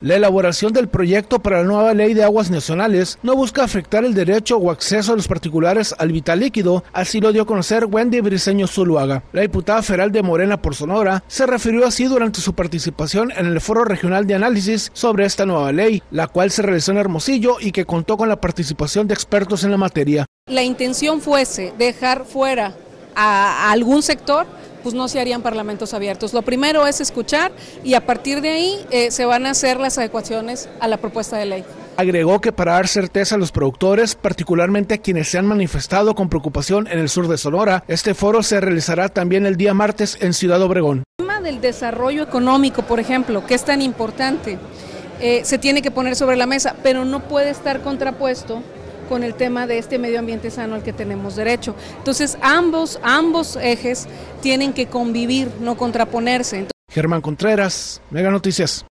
La elaboración del proyecto para la nueva ley de aguas nacionales no busca afectar el derecho o acceso de los particulares al vital líquido, así lo dio a conocer Wendy Briseño Zuluaga. La diputada federal de Morena por Sonora se refirió así durante su participación en el Foro Regional de Análisis sobre esta nueva ley, la cual se realizó en Hermosillo y que contó con la participación de expertos en la materia. La intención fuese dejar fuera a algún sector pues no se harían parlamentos abiertos. Lo primero es escuchar y a partir de ahí eh, se van a hacer las adecuaciones a la propuesta de ley. Agregó que para dar certeza a los productores, particularmente a quienes se han manifestado con preocupación en el sur de Sonora, este foro se realizará también el día martes en Ciudad Obregón. El tema del desarrollo económico, por ejemplo, que es tan importante, eh, se tiene que poner sobre la mesa, pero no puede estar contrapuesto con el tema de este medio ambiente sano al que tenemos derecho. Entonces, ambos, ambos ejes tienen que convivir, no contraponerse. Germán Contreras, Mega Noticias.